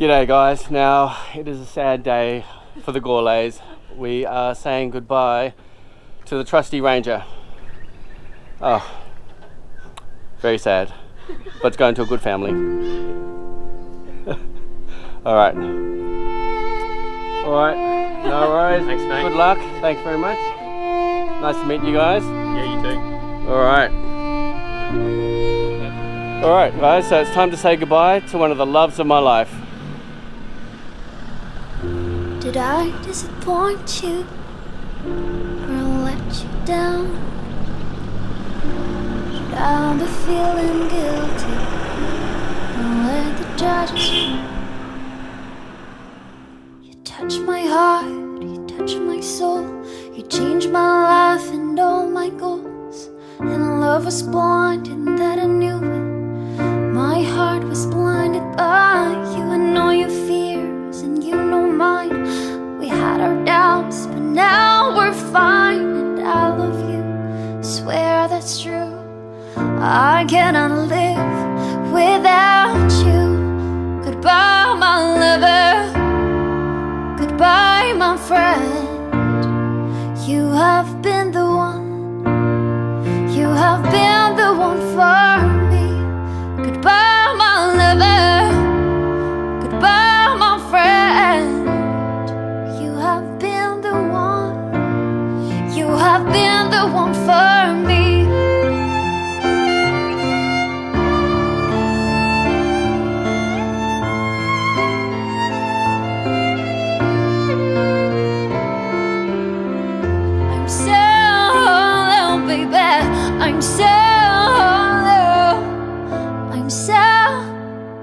G'day, guys. Now, it is a sad day for the Gourlays. We are saying goodbye to the trusty ranger. Oh, very sad. But it's going to a good family. All right. All right. No worries. Thanks, mate. Good luck. Thanks very much. Nice to meet you guys. Yeah, you too. All right. All right, guys. So it's time to say goodbye to one of the loves of my life. Did I disappoint you or let you down? Should I be feeling guilty or let the judges You touch my heart, you touch my soul, you change my life and all my goals. And love was blind, Swear that's true. I cannot live without you. Goodbye, my lover. Goodbye, my friend. You have been the one. You have been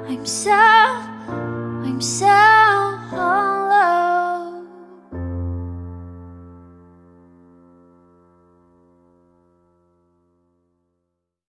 I'm so, I'm so.